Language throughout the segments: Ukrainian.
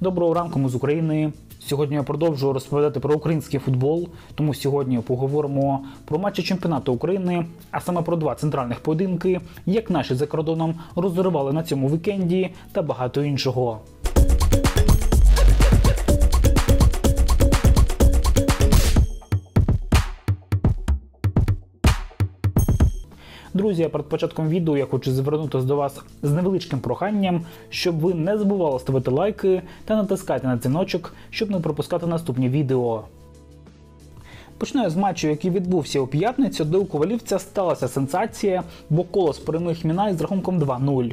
Доброго ранку ми з України. Сьогодні я продовжую розповідати про український футбол. Тому сьогодні поговоримо про матчі чемпіонату України, а саме про два центральних поєдинки, як наші за кордоном розривали на цьому вікенді та багато іншого. Друзі, перед початком відео я хочу звернутися до вас з невеличким проханням, щоб ви не забували ставити лайки та натискати на дзвіночок, щоб не пропускати наступні відео. Починаю з матчу, який відбувся у п'ятницю, де у ковалівця сталася сенсація, бо колос переміг Мінай з рахунком 2-0.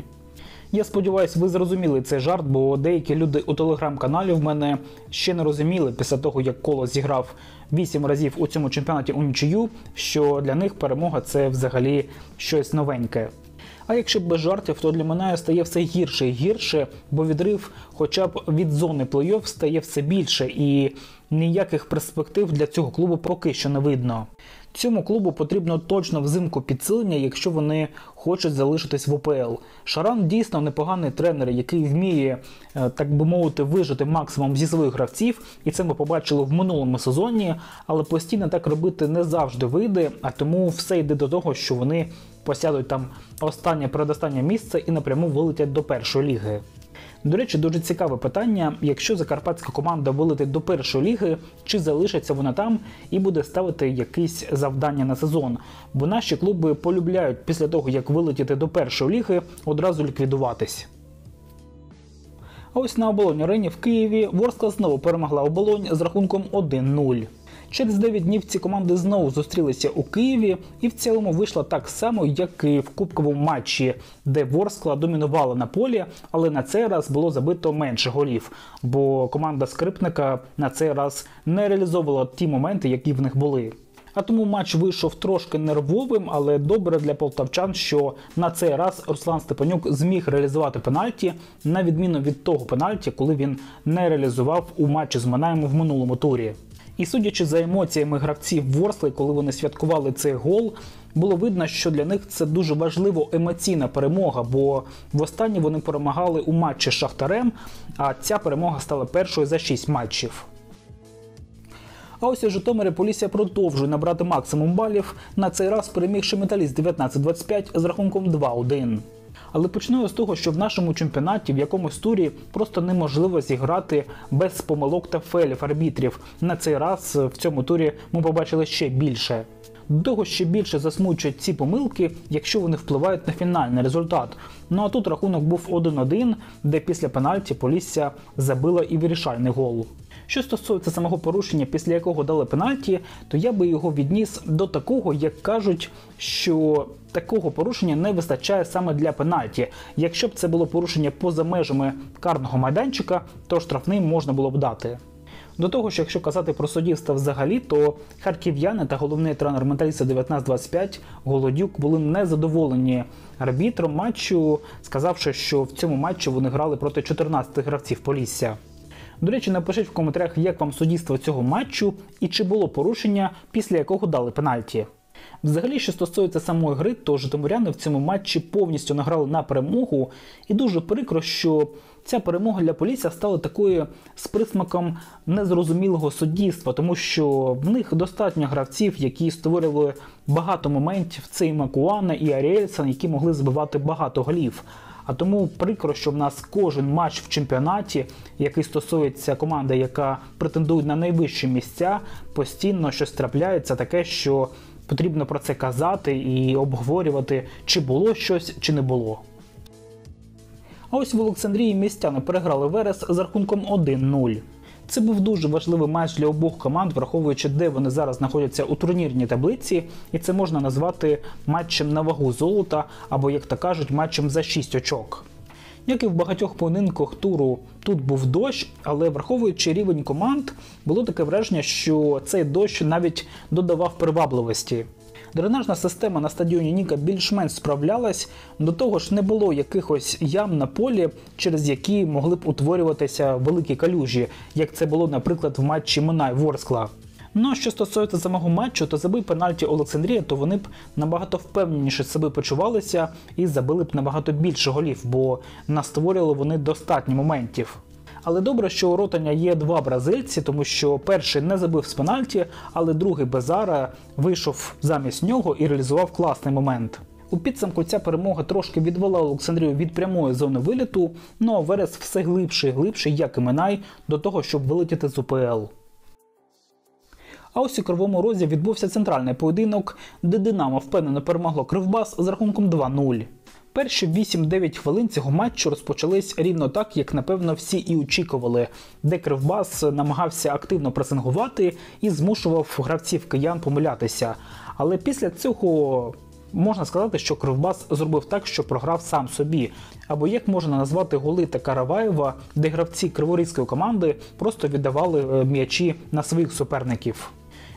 Я сподіваюся, ви зрозуміли цей жарт, бо деякі люди у телеграм-каналі в мене ще не розуміли після того, як колос зіграв 8 разів у цьому чемпіонаті у нічию, що для них перемога це взагалі щось новеньке. А якщо без жартів, то для мене стає все гірше і гірше, бо відрив, хоча б від зони плей-офф стає все більше, і ніяких перспектив для цього клубу поки що не видно. Цьому клубу потрібно точно взимку підсилення, якщо вони хочуть залишитись в ОПЛ. Шаран дійсно непоганий тренер, який вміє, е, так би мовити, вижити максимум зі своїх гравців, і це ми побачили в минулому сезоні. Але постійно так робити не завжди вийде, а тому все йде до того, що вони посядуть там останнє передостаннє місце і напряму вилетять до першої ліги. До речі, дуже цікаве питання: якщо закарпатська команда вилетить до першої ліги, чи залишиться вона там і буде ставити якісь завдання на сезон? Бо наші клуби полюбляють після того, як вилетіти до першої ліги, одразу ліквідуватись. А ось на оболонь арені в Києві Ворскла знову перемогла оболонь з рахунком 1-0. Через 9 днів ці команди знову зустрілися у Києві, і в цілому вийшло так само, як і в кубковому матчі, де Ворскла домінувала на полі, але на цей раз було забито менше голів, бо команда скрипника на цей раз не реалізовувала ті моменти, які в них були. А тому матч вийшов трошки нервовим, але добре для полтавчан, що на цей раз Руслан Степанюк зміг реалізувати пенальті, на відміну від того пенальті, коли він не реалізував у матчі з Манаєм в минулому турі. І судячи за емоціями гравців Ворсли, коли вони святкували цей гол, було видно, що для них це дуже важливо емоційна перемога, бо востаннє вони перемагали у матчі з Шахтарем, а ця перемога стала першою за 6 матчів. А ось у Житомирі Полісся продовжує набрати максимум балів, на цей раз перемігши металіст 19-25 з рахунком 2-1. Але почну з того, що в нашому чемпіонаті в якомусь турі просто неможливо зіграти без помилок та фелів арбітрів. На цей раз в цьому турі ми побачили ще більше. До того ще більше засмучують ці помилки, якщо вони впливають на фінальний результат. Ну а тут рахунок був 1-1, де після пенальті Полісся забила і вирішальний гол. Що стосується самого порушення, після якого дали пенальті, то я би його відніс до такого, як кажуть, що такого порушення не вистачає саме для пенальті. Якщо б це було порушення поза межами карного майданчика, то штрафним можна було б дати. До того ж, якщо казати про суддівство взагалі, то харків'яни та головний тренер Металіста 1925 Голодюк були незадоволені арбітром матчу, сказавши, що в цьому матчі вони грали проти 14 гравців Полісся. До речі, напишіть в коментарях, як вам суддівство цього матчу і чи було порушення, після якого дали пенальті. Взагалі, що стосується самої гри, то житомиряни в цьому матчі повністю награли на перемогу, і дуже прикро, що ця перемога для Полісся стала такою з присмаком незрозумілого суддівства, тому що в них достатньо гравців, які створювали багато моментів. Це і Макуана, і Аріельсон, які могли збивати багато голів. А тому прикро, що в нас кожен матч в чемпіонаті, який стосується команди, яка претендує на найвищі місця, постійно щось трапляється таке, що потрібно про це казати і обговорювати, чи було щось, чи не було. А ось в Олександрії містяни переграли Верес з рахунком 1-0. Це був дуже важливий матч для обох команд, враховуючи, де вони зараз знаходяться у турнірній таблиці, і це можна назвати матчем на вагу золота або, як то кажуть, матчем за 6 очок. Як і в багатьох поєдинках туру тут був дощ, але враховуючи рівень команд, було таке враження, що цей дощ навіть додавав привабливості. Дренажна система на стадіоні Ніка більш-менш справлялась, до того ж не було якихось ям на полі, через які могли б утворюватися великі калюжі, як це було, наприклад, в матчі Минай Ворскла. Ну а що стосується самого матчу, то забив пенальті Олександрія, то вони б набагато впевненіше себе почувалися і забили б набагато більше голів, бо настворювали вони достатньо моментів. Але добре, що у Ротаня є два бразильці, тому що перший не забив з пенальті, але другий Безара вийшов замість нього і реалізував класний момент. У підсумку ця перемога трошки відвела Олександрію від прямої зони виліту, ну а Верес все глибше і глибше, як і Минай, до того, щоб вилетіти з УПЛ. А ось у Кривому Розі відбувся центральний поєдинок, де Динамо впевнено перемогло Кривбас з рахунком 2-0. Перші 8-9 хвилин цього матчу розпочались рівно так, як напевно всі і очікували, де Кривбас намагався активно пресингувати і змушував гравців киян помилятися. Але після цього можна сказати, що Кривбас зробив так, що програв сам собі. Або як можна назвати голи та Караваєва, де гравці криворізької команди просто віддавали е, м'ячі на своїх суперників.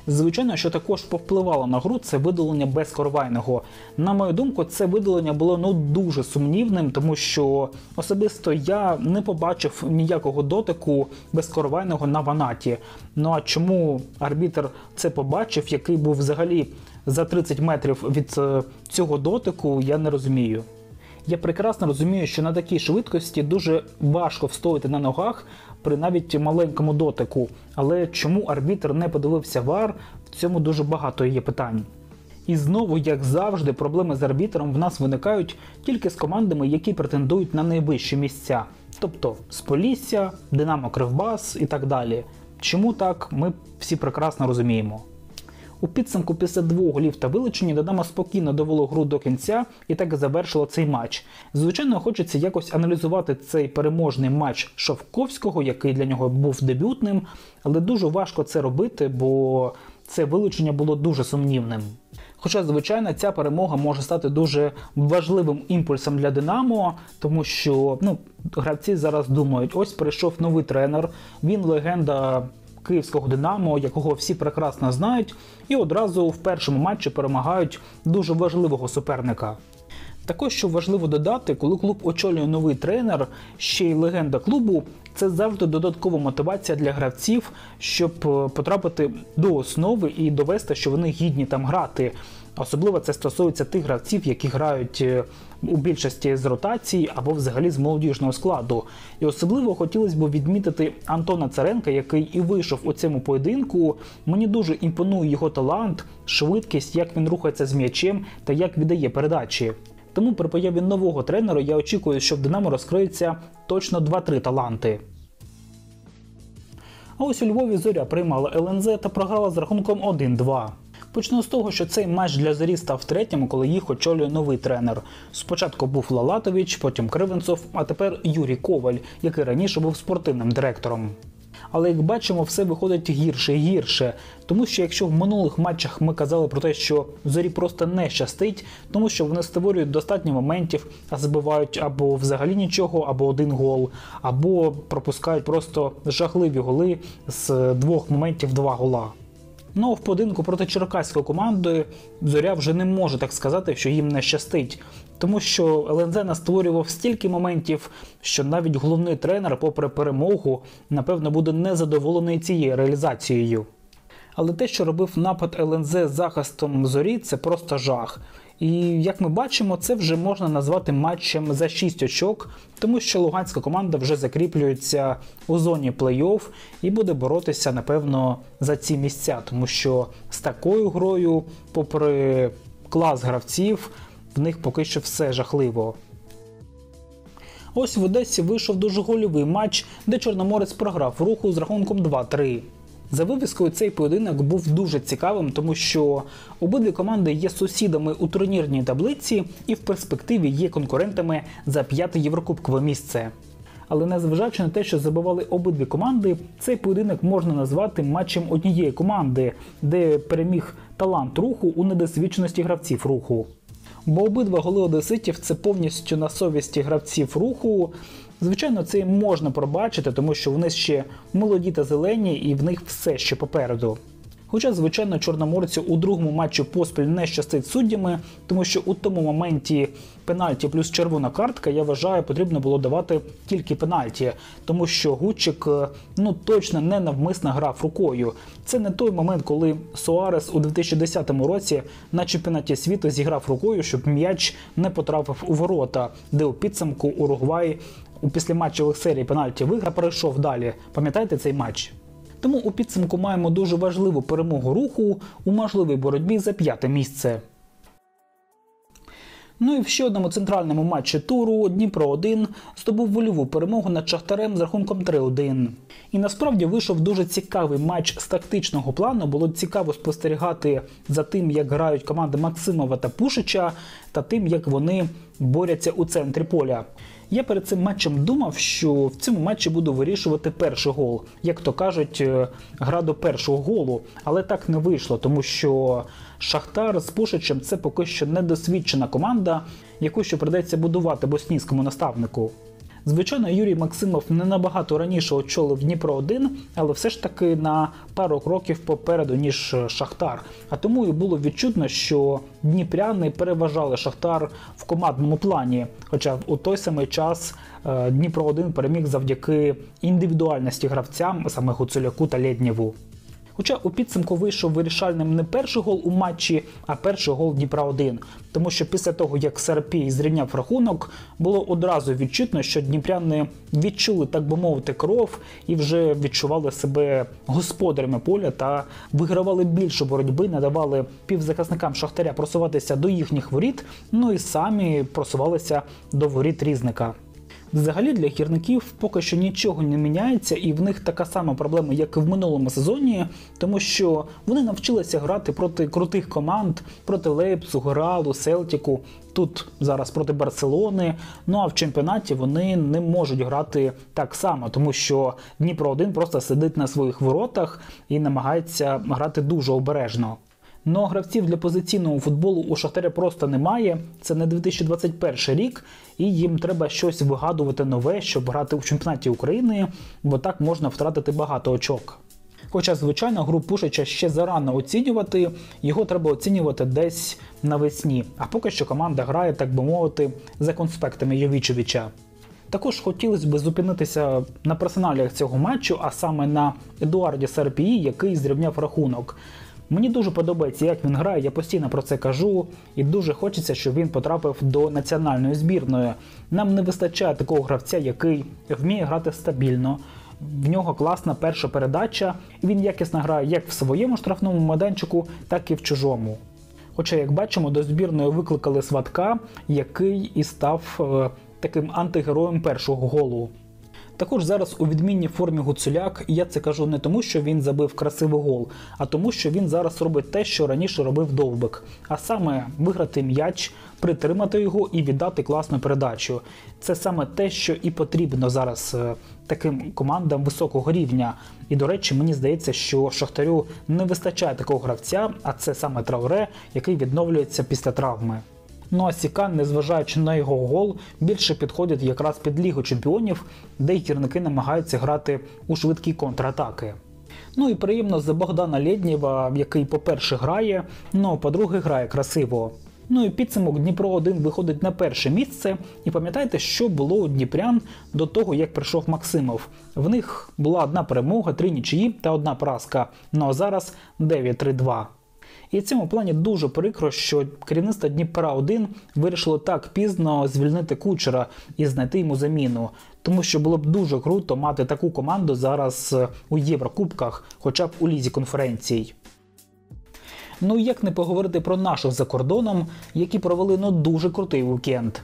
Звичайно, що також повпливало на гру це видалення безкоровайного. На мою думку, це видалення було ну дуже сумнівним, тому що особисто я не побачив ніякого дотику безкоровайного на ванаті. Ну а чому арбітр це побачив, який був взагалі за 30 метрів від е, цього дотику, я не розумію. Я прекрасно розумію, що на такій швидкості дуже важко встояти на ногах при навіть маленькому дотику. Але чому арбітр не подивився вар, в цьому дуже багато є питань. І знову, як завжди, проблеми з арбітром в нас виникають тільки з командами, які претендують на найвищі місця, тобто з Полісся, Динамо Кривбас і так далі. Чому так, ми всі прекрасно розуміємо. У підсумку після двох голів та вилучення Динамо спокійно довело гру до кінця і так завершило цей матч. Звичайно, хочеться якось аналізувати цей переможний матч Шовковського, який для нього був дебютним, але дуже важко це робити, бо це вилучення було дуже сумнівним. Хоча, звичайно, ця перемога може стати дуже важливим імпульсом для Динамо, тому що ну, гравці зараз думають: ось прийшов новий тренер, він легенда київського Динамо, якого всі прекрасно знають, і одразу в першому матчі перемагають дуже важливого суперника. Також що важливо додати, коли клуб очолює новий тренер, ще й легенда клубу, це завжди додаткова мотивація для гравців, щоб е, потрапити до основи і довести, що вони гідні там грати. Особливо це стосується тих гравців, які грають е, у більшості з ротації або взагалі з молодіжного складу. І особливо хотілося б відмітити Антона Царенка, який і вийшов у цьому поєдинку. Мені дуже імпонує його талант, швидкість, як він рухається з м'ячем та як віддає передачі. Тому при появі нового тренера я очікую, що в Динамо розкриється точно 2-3 таланти. А ось у Львові зоря приймала ЛНЗ та програла з рахунком 1-2. Почну з того, що цей матч для зорі став третім, коли їх очолює новий тренер. Спочатку був Лалатович, потім Кривенцов, а тепер Юрій Коваль, який раніше був спортивним директором. Але як бачимо, все виходить гірше і гірше. Тому що якщо в минулих матчах ми казали про те, що зорі просто не щастить, тому що вони створюють достатньо моментів, а забивають або взагалі нічого, або один гол, або пропускають просто жахливі голи з двох моментів два гола. Ну в поєдинку проти черкаської команди зоря вже не може так сказати, що їм не щастить. Тому що ЛНЗ настворював стільки моментів, що навіть головний тренер, попри перемогу, напевно, буде незадоволений цією реалізацією. Але те, що робив напад ЛНЗ з захистом зорі, це просто жах. І як ми бачимо, це вже можна назвати матчем за 6 очок, тому що луганська команда вже закріплюється у зоні плей-офф і буде боротися, напевно, за ці місця, тому що з такою грою, попри клас гравців, в них поки що все жахливо. Ось в Одесі вийшов дуже гольовий матч, де Чорноморець програв руху з рахунком 2-3. За вивіскою цей поєдинок був дуже цікавим, тому що обидві команди є сусідами у турнірній таблиці і в перспективі є конкурентами за п'яте єврокубкове місце. Але незважаючи на те, що забивали обидві команди, цей поєдинок можна назвати матчем однієї команди, де переміг талант руху у недосвідченості гравців руху. Бо обидва голи одеситів це повністю на совісті гравців руху. Звичайно, це і можна пробачити, тому що вони ще молоді та зелені, і в них все ще попереду. Хоча, звичайно, чорноморцю у другому матчі поспіль не щастить суддями, тому що у тому моменті пенальті плюс червона картка, я вважаю, потрібно було давати тільки пенальті, тому що Гучик е, ну точно не навмисно грав рукою. Це не той момент, коли Суарес у 2010 році на чемпіонаті світу зіграв рукою, щоб м'яч не потрапив у ворота, де у підсумку Уругвай у післяматчевих серій пенальті виграв, перейшов далі. Пам'ятаєте цей матч? Тому у підсумку маємо дуже важливу перемогу руху у можливій боротьбі за п'яте місце. Ну і в ще одному центральному матчі туру Дніпро 1 здобув вольову перемогу над Шахтарем з рахунком 3-1. І насправді вийшов дуже цікавий матч з тактичного плану. Було цікаво спостерігати за тим, як грають команди Максимова та Пушича, та тим, як вони борються у центрі поля. Я перед цим матчем думав, що в цьому матчі буду вирішувати перший гол. Як то кажуть, е, гра до першого голу, але так не вийшло, тому що Шахтар з Пушичем це поки що недосвідчена команда, яку ще придеться будувати боснійському наставнику. Звичайно, Юрій Максимов не набагато раніше очолив Дніпро 1 але все ж таки на пару кроків попереду, ніж Шахтар. А тому і було відчутно, що Дніпряни переважали Шахтар в командному плані. Хоча у той самий час е, Дніпро 1 переміг завдяки індивідуальності гравцям, саме Гуцуляку та Лєднєву. Хоча у підсумку вийшов вирішальним не перший гол у матчі, а перший гол Дніпра 1 Тому що після того, як Серпій зрівняв рахунок, було одразу відчутно, що дніпряни відчули, так би мовити, кров і вже відчували себе господарями поля та вигравали більше боротьби, надавали півзахисникам Шахтаря просуватися до їхніх воріт, ну і самі просувалися до воріт різника. Взагалі для гірників поки що нічого не міняється, і в них така сама проблема, як і в минулому сезоні, тому що вони навчилися грати проти крутих команд, проти Лейпцу, Гралу, Селтіку. Тут зараз проти Барселони. Ну а в чемпіонаті вони не можуть грати так само, тому що Дніпро 1 просто сидить на своїх воротах і намагається грати дуже обережно. Но гравців для позиційного футболу у Шахтаря просто немає. Це не 2021 рік, і їм треба щось вигадувати нове, щоб грати у чемпіонаті України, бо так можна втратити багато очок. Хоча, звичайно, гру Пушича ще зарано оцінювати, його треба оцінювати десь навесні. А поки що команда грає, так би мовити, за конспектами Йовічевича. Також хотілося б зупинитися на персоналіях цього матчу, а саме на Едуарді Серпії, який зрівняв рахунок. Мені дуже подобається, як він грає. Я постійно про це кажу, і дуже хочеться, щоб він потрапив до національної збірної. Нам не вистачає такого гравця, який вміє грати стабільно. В нього класна перша передача, і він якісно грає як в своєму штрафному майданчику, так і в чужому. Хоча, як бачимо, до збірної викликали сватка, який і став е, таким антигероєм першого голу. Також зараз у відмінній формі Гуцуляк, і я це кажу не тому, що він забив красивий гол, а тому, що він зараз робить те, що раніше робив довбик, а саме виграти м'яч, притримати його і віддати класну передачу. Це саме те, що і потрібно зараз е, таким командам високого рівня. І до речі, мені здається, що Шахтарю не вистачає такого гравця, а це саме Трауре, який відновлюється після травми. Ну а Сікан, незважаючи на його гол, більше підходить якраз під Лігу чемпіонів, де гірники намагаються грати у швидкі контратаки. Ну і приємно за Богдана Лєднєва, який, по-перше, грає, ну а по-друге, грає красиво. Ну і підсумок Дніпро 1 виходить на перше місце. І пам'ятаєте, що було у Дніпрян до того, як прийшов Максимов. В них була одна перемога, три нічиї та одна поразка. Ну а зараз 9-3-2. І в цьому плані дуже прикро, що керівництво Дніпра 1 вирішило так пізно звільнити кучера і знайти йому заміну. Тому що було б дуже круто мати таку команду зараз е, у Єврокубках, хоча б у лізі конференцій. Ну як не поговорити про наших за кордоном, які провели ну дуже крутий вікенд.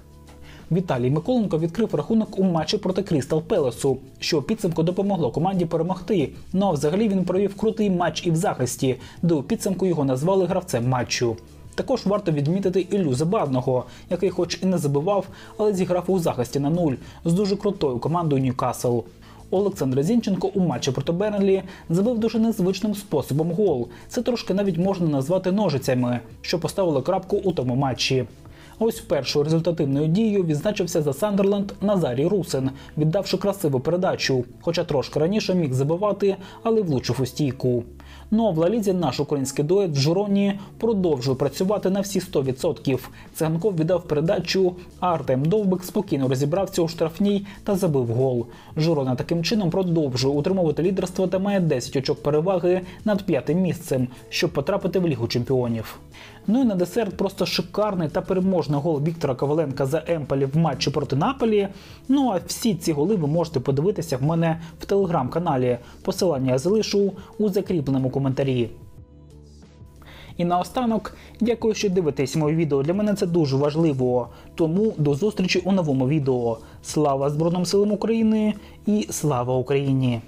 Віталій Миколенко відкрив рахунок у матчі проти Крістал Пелесу, що підсумку допомогло команді перемогти. Ну а взагалі він провів крутий матч і в захисті, де у підсумку його назвали гравцем матчу. Також варто відмітити Іллю Забарного, який, хоч і не забивав, але зіграв у захисті на нуль з дуже крутою командою Ньюкасл. Олександр Зінченко у матчі проти Бернлі забив дуже незвичним способом гол. Це трошки навіть можна назвати ножицями, що поставили крапку у тому матчі. Ось першою результативною дією відзначився за Сандерленд Назарій Русин, віддавши красиву передачу, хоча трошки раніше міг забивати, але влучив у стійку. Ну а в Лалізі наш український дует в Журоні продовжує працювати на всі 100%. Циганков віддав передачу, Артем Довбик спокійно розібрався у штрафній та забив гол. Журона таким чином продовжує утримувати лідерство та має 10 очок переваги над п'ятим місцем, щоб потрапити в Лігу чемпіонів. Ну і на десерт просто шикарний та переможний гол Віктора Коваленка за Емполі в матчі проти Наполі. Ну а всі ці голи ви можете подивитися в мене в телеграм-каналі. Посилання я залишу у закріпленому коментарі. І наостанок, дякую, що дивитесь моє відео. Для мене це дуже важливо. Тому до зустрічі у новому відео. Слава Збройним силам України і слава Україні!